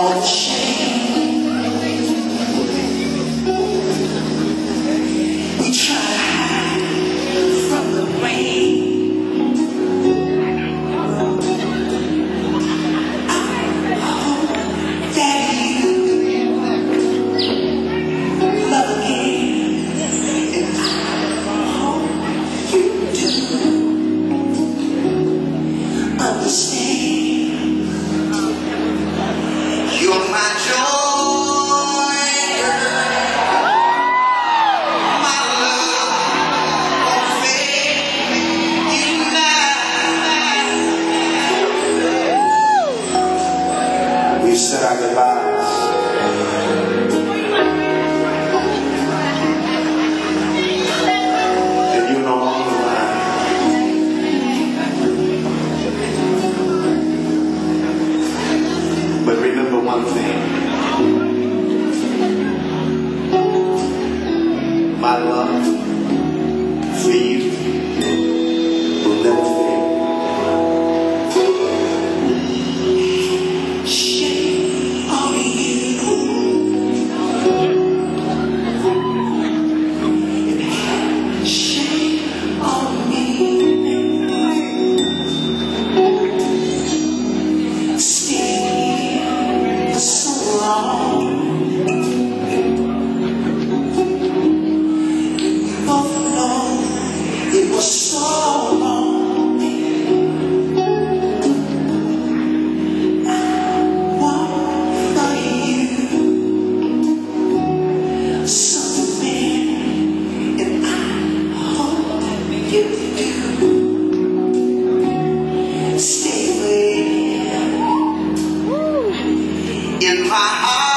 all shame. said our goodbyes. But remember one thing. My love. Stay with me in my heart.